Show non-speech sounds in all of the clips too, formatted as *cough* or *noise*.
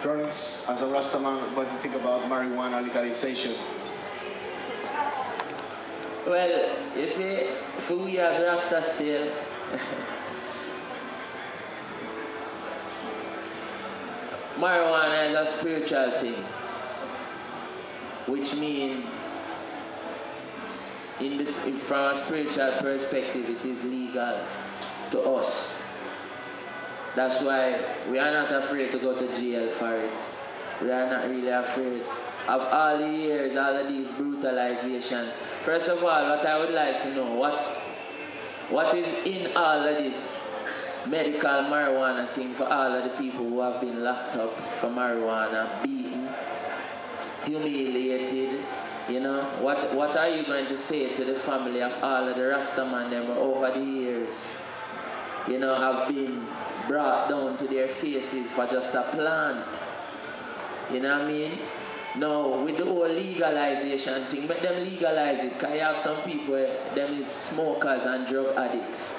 Chronixx, as a Rastaman, what do you think about marijuana legalization? Well, you see, for we as Rasta still, *laughs* marijuana is a spiritual thing, which means in this, from a spiritual perspective, it is legal to us. That's why we are not afraid to go to jail for it. We are not really afraid of all the years, all of these brutalization. First of all, what I would like to know, what what is in all of this medical marijuana thing for all of the people who have been locked up for marijuana, beaten, humiliated, you know, what what are you going to say to the family of all of the Rastaman them over the years, you know, have been brought down to their faces for just a plant? You know what I mean? No, with the whole legalization thing, make them legalize it. Cause you have some people, them is smokers and drug addicts.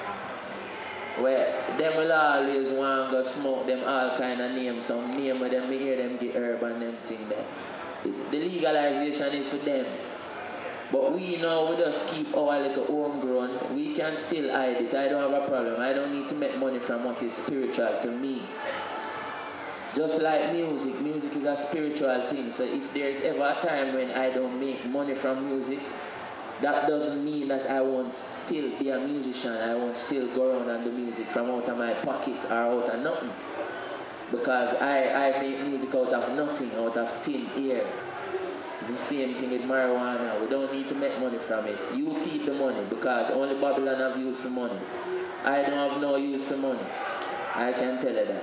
Where them will always want to smoke them all kind of names. Some name of them, we hear them get herb and them thing there. The legalization is for them. But we know we just keep our little homegrown. We can still hide it. I don't have a problem. I don't need to make money from what is spiritual to me. Just like music, music is a spiritual thing. So if there's ever a time when I don't make money from music, that doesn't mean that I won't still be a musician. I won't still go around and do music from out of my pocket or out of nothing. Because I, I make music out of nothing, out of thin air. It's the same thing with marijuana. We don't need to make money from it. You keep the money because only Babylon have use for money. I don't have no use for money. I can tell you that.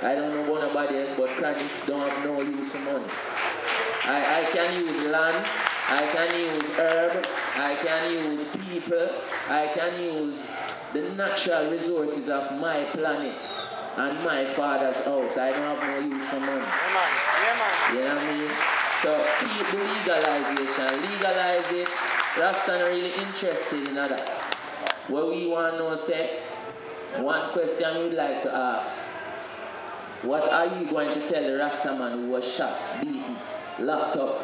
I don't know about nobody else, but Chronixx don't have no use for money. I, I can use land, I can use herb, I can use people, I can use the natural resources of my planet and my father's house. I don't have no use for money. Yeah, man. Yeah, man. You know what I mean? So keep the legalization, legalize it. Rasta not really interested in that. What we want to know, say, one question we'd like to ask. What are you going to tell the Rastaman who was shot, beaten, locked up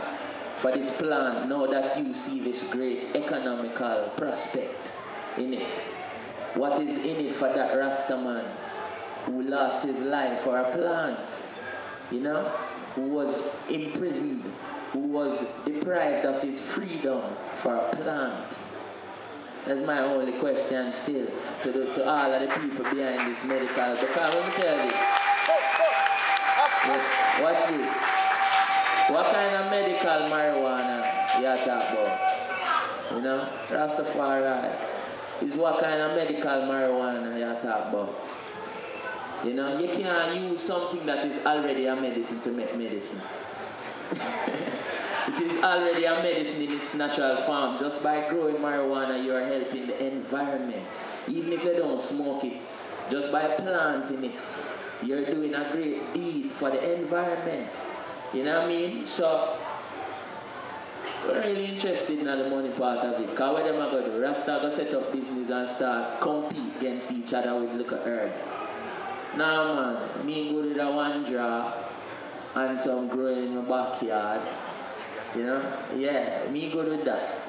for this plan now that you see this great economical prospect in it? What is in it for that Rastaman who lost his life for a plant? You know? Who was imprisoned, who was deprived of his freedom for a plant? That's my only question still to, the, to all of the people behind this medical. Because let me tell this. Watch this. What kind of medical marijuana you talk about? You know, Rastafari is what kind of medical marijuana you talk about. You know, you can't use something that is already a medicine to make medicine. *laughs* it is already a medicine in its natural form. Just by growing marijuana, you are helping the environment. Even if you don't smoke it, just by planting it, you're doing a great deed for the environment. You know what I mean? So, we're really interested in the money part of it. Because what them are going to do? Rasta go set up business and start compete against each other with little herb. Now man, me go to the one draw and some grow in my backyard. You know? Yeah, me go to that.